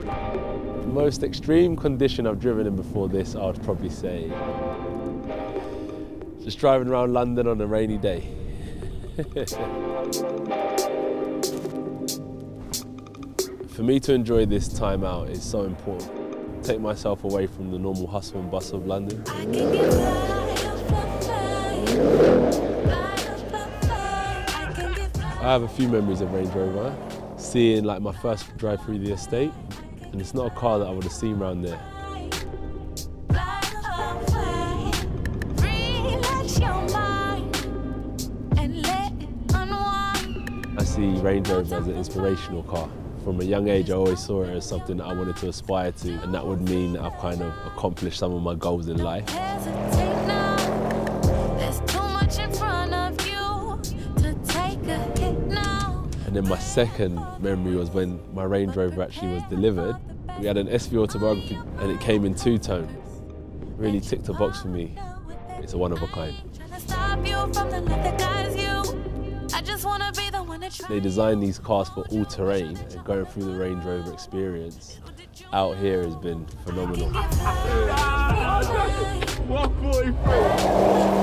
The most extreme condition I've driven in before this, I would probably say just driving around London on a rainy day. For me to enjoy this time out is so important. Take myself away from the normal hustle and bustle of London. I have a few memories of Range Rover. Seeing like my first drive through the estate, and it's not a car that I would have seen around there. I see Range Rover as an inspirational car. From a young age, I always saw it as something that I wanted to aspire to, and that would mean I've kind of accomplished some of my goals in life. And then my second memory was when my Range Rover actually was delivered. We had an SV autobiography and it came in two-tone. Really ticked a box for me. It's a one of a kind. They designed these cars for all terrain and going through the Range Rover experience out here has been phenomenal.